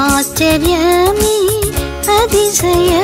आश्चर्यमि अतिशय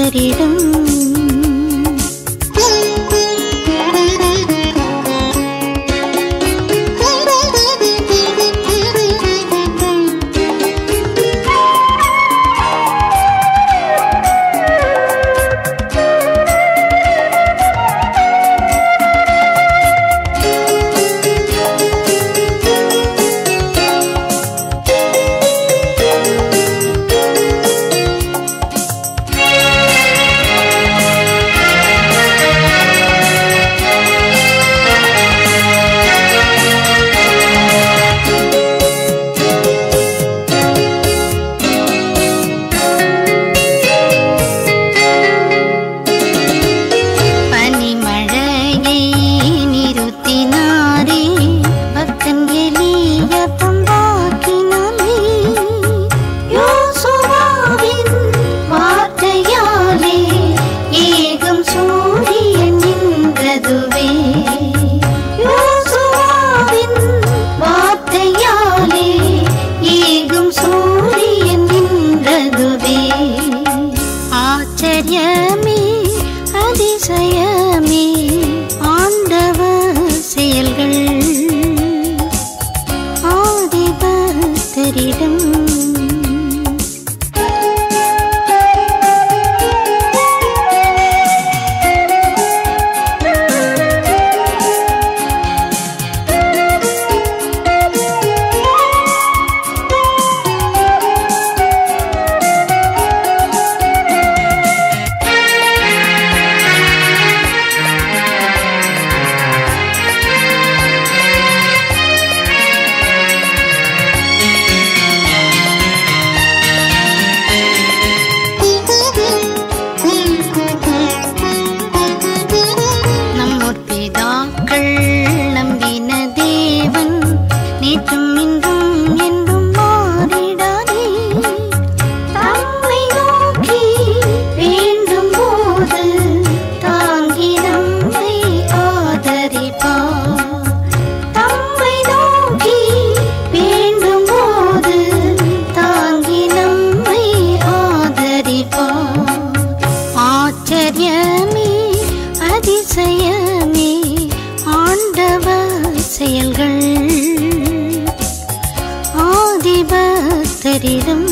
ஆதிபக்தரிடம் ஆச்சரியமே அதிசயமே ஆண்டவ செயல்கள். ஆதிபக்தரிடம்